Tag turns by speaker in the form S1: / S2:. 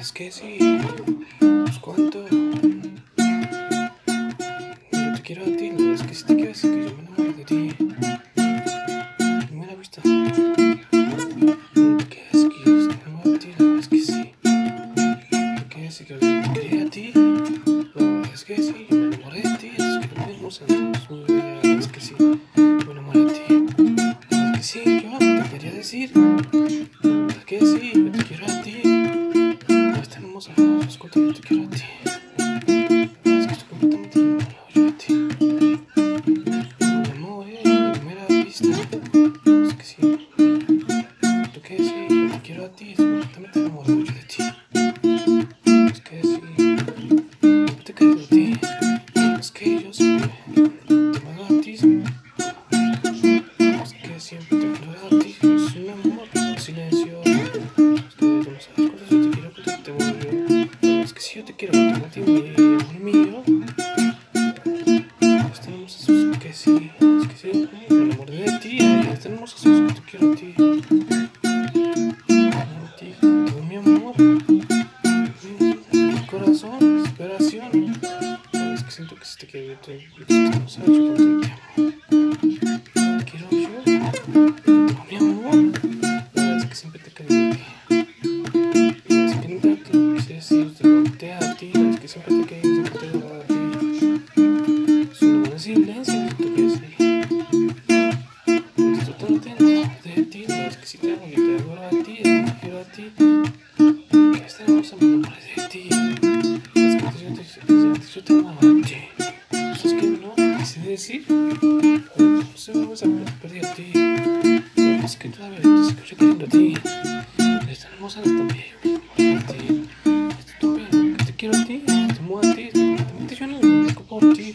S1: Es que sí, pues cuánto. Yo te quiero a ti, no es que si te quiero decir que yo me enamoro de ti. Primera vista. ¿Qué es que yo te enamoro de ti? No, es que sí. ¿Qué es que yo te quería a ti? No, es que sí, yo me enamoré de ti. Es que no años, quiero a ti. Pues tenemos a los cuatro yo te quiero a ti. Es que estoy completamente enamorado yo a ti. Mi amor, eh, a primera vista. Es que sí. Es que sí, yo te quiero a ti. Estoy completamente enamorado yo de ti. Es que sí. Yo te quiero a ti. Es que yo siempre te mando a ti. Es que siempre te mando a ti. Es un amor en silencio. Quiero, cuánto a ti, amor mío. Tenemos esos que sí. Es que sí, me enamoré de ti. Tenemos esos que te quiero a ti. A ti, todo mi amor. Mi corazón, esperación. Es que siento que si te quiero, yo te quiero yo. Todo mi amor. Que siempre te a ti. Que nunca ti. Que esta hermosa me enamoré de ti. Es que yo te, yo te amaba a ti. Pues es que no quise decir. No se me vas a perder a ti. Es que todavía te sigo queriendo a ti. Eres tan hermosa, eres tan bella. De ti. Estoy tan bella que te quiero a ti. Te amo a ti. Completamente yo no me por ti.